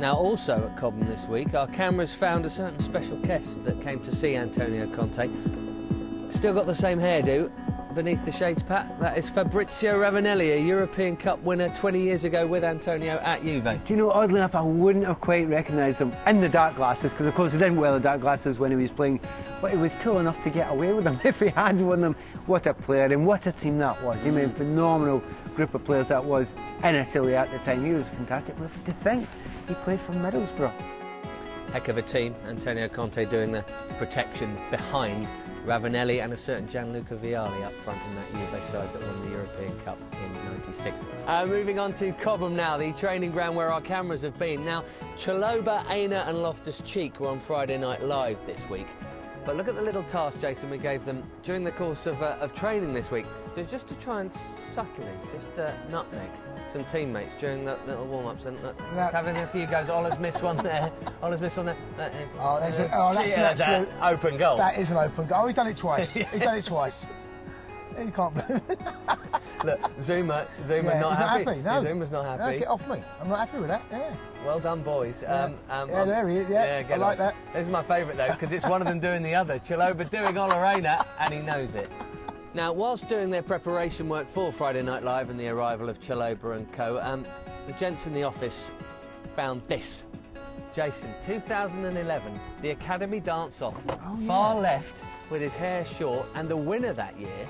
Now, also at Cobham this week, our cameras found a certain special guest that came to see Antonio Conte. Still got the same hairdo beneath the shades, Pat. That is Fabrizio Ravanelli, a European Cup winner 20 years ago with Antonio at Juve. Do you know, oddly enough, I wouldn't have quite recognised him in the dark glasses, because of course he didn't wear the dark glasses when he was playing, but he was cool enough to get away with them if he had won them. What a player and what a team that was. You mean, phenomenal group of players that was in Italy at the time. He was fantastic. But to think he played for Middlesbrough. Heck of a team. Antonio Conte doing the protection behind Ravanelli and a certain Gianluca Vialli up front in that Juve side that won the European Cup in 96. Uh, moving on to Cobham now, the training ground where our cameras have been. Now, Chalobah, Aina and Loftus-Cheek were on Friday Night Live this week. But look at the little task, Jason, we gave them during the course of, uh, of training this week, just to try and subtly, just uh, nutmeg some teammates during the little warm-ups and uh, just having a few goes. Ola's missed one there. Ola's missed one there. Uh, uh, oh, there's a, oh, that's an absolute open goal. That is an open goal. Oh, he's done it twice. he's done it twice. You can't Look, Zouma, Zouma yeah, not, happy. not happy. No. Zouma's not happy. No, get off me. I'm not happy with that. Yeah. Well done, boys. Yeah, um, um, yeah there he is. Yeah, yeah I like that. This is my favourite though because it's one of them doing the other. Chalobah doing Ola Aina and he knows it. Now, whilst doing their preparation work for Friday Night Live and the arrival of Chalobah and co, um, the gents in the office found this. Jason, 2011, the Academy dance off, oh, far left with his hair short, and the winner that year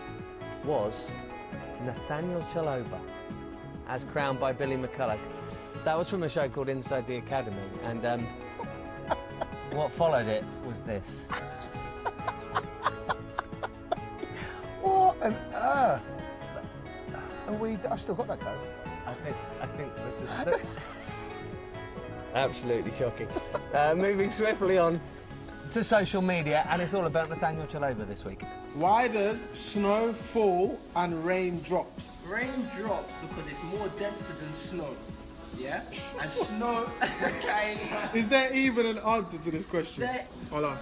was Nathaniel Chalobah, as crowned by Billy McCulloch. So that was from a show called Inside the Academy, and um, what followed it was this. and uh, and we, I've still got that coat. I think, I think this was absolutely shocking. Uh, moving swiftly on to social media, and it's all about Nathaniel Chalobah this week. Why does snow fall and rain drops? Rain drops because it's more denser than snow. Yeah? And snow. okay. Is there even an answer to this question? There... Hold on.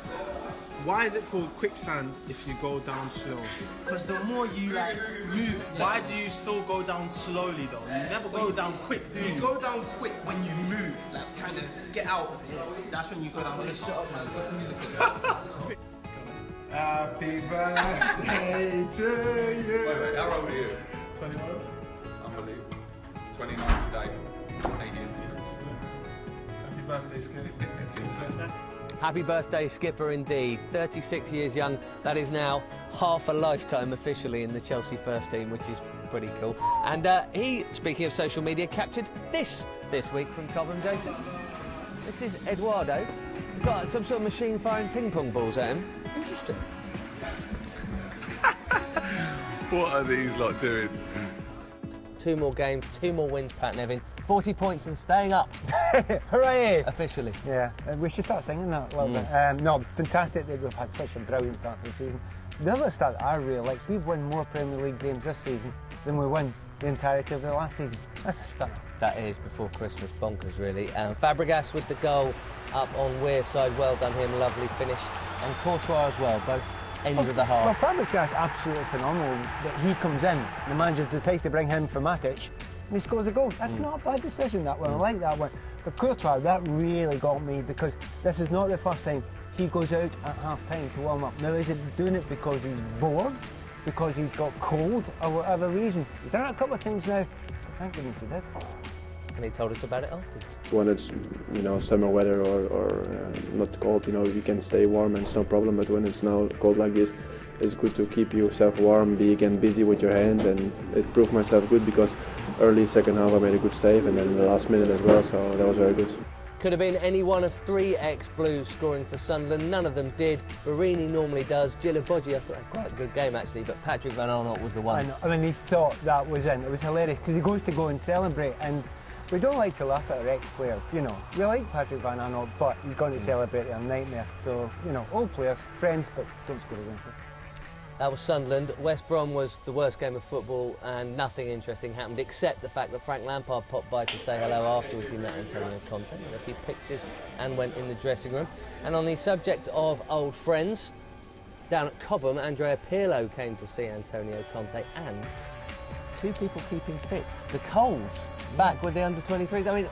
Why is it called quicksand if you go down slow? Because the more you like move, why do you still go down slowly though? You never go down quick. you, you go down quick when you get out of it. That's when you go down. quick. shut up, man. Put some music Happy birthday to you. Wait, wait, how old are you? 21. Unbelievable. 29 today. Eight years difference. Happy birthday, Skip. Happy birthday, Skipper, indeed. 36 years young. That is now half a lifetime officially in the Chelsea first team, which is pretty cool. And uh, he, speaking of social media, captured this this week from Cobham Jason. This is Eduardo. Got some sort of machine firing ping pong balls at him. Interesting. what are these lot doing? Two more games, two more wins, Pat Nevin. 40 points and staying up. Hooray! Officially. Yeah, we should start singing that a little mm. bit. Um, no, fantastic that we've had such a brilliant start to the season. The other start that I really like, we've won more Premier League games this season than we won the entirety of the last season. That's a start. That is before Christmas, bonkers really. Um, Fabregas with the goal up on Wearside, well done him, lovely finish. And Courtois as well, both ends well, of the half. Well, Fabregas absolutely phenomenal that he comes in. The manager decides to bring him for Matic and he scores a goal. That's mm. not a bad decision, that one. I like that one. But Courtois, that really got me because this is not the first time he goes out at half time to warm up. Now, is he doing it because he's bored, because he's got cold, or whatever reason? He's done it a couple of times now. I think goodness he did. And he told us about it afterwards. When it's you know summer weather or, or uh, not cold, you know you can stay warm and it's no problem. But when it's now cold like this, it's good to keep yourself warm, be again busy with your hands, and it proved myself good because early second half I made a good save, and then the last minute as well, so that was very good. Could have been any one of three ex-Blues scoring for Sunderland. None of them did. Borini normally does. Djilobodji, I thought quite a good game actually, but Patrick Van Aanholt was the one. I, know. I mean, he thought that was in. It was hilarious because he goes to go and celebrate, and we don't like to laugh at our ex-players. You know, we like Patrick Van Aanholt, but he's going to mm. celebrate a nightmare. So, you know, old players, friends, but don't score against us. That was Sunderland. West Brom was the worst game of football and nothing interesting happened except the fact that Frank Lampard popped by to say hello afterwards. He met Antonio Conte and a few pictures and went in the dressing room. And on the subject of old friends, down at Cobham, Andrea Pirlo came to see Antonio Conte and two people keeping fit. The Coles back with the under 23s. I mean,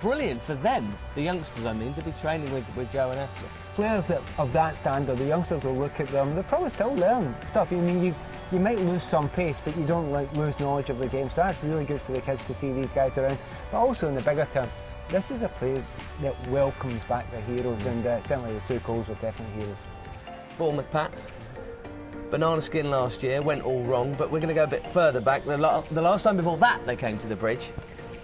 brilliant for them, the youngsters, I mean, to be training with, with Joe and Ashley. Players that of that standard, the youngsters will look at them. They'll probably still learn stuff. I mean, you you might lose some pace, but you don't like lose knowledge of the game. So that's really good for the kids to see these guys around. But also in the bigger term, this is a place that welcomes back the heroes, and uh, certainly the two Coles were definitely heroes. Bournemouth, Pat. Banana skin last year went all wrong, but we're going to go a bit further back. The, la- the last time before that they came to the bridge.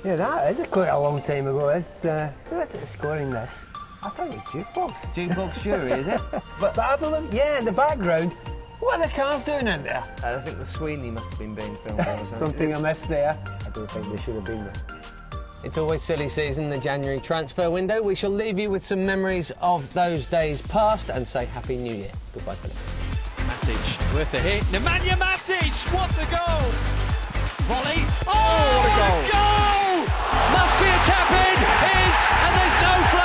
Yeah, that is quite a long time ago. It's, uh, who is it scoring this? I think it was Jukebox. Jukebox Jury, is it? But Batherland? Yeah, in the background. What are the cars doing in there? I think the Sweeney must have been being filmed. something. Something I missed there. I don't think they should have been there. It's always silly season, the January transfer window. We shall leave you with some memories of those days past and say Happy New Year. Goodbye, Philip. Matic with the hit. Nemanja Matic, what a goal! Volley. Oh, oh what a goal! goal! Must be a tap in, is, and there's no.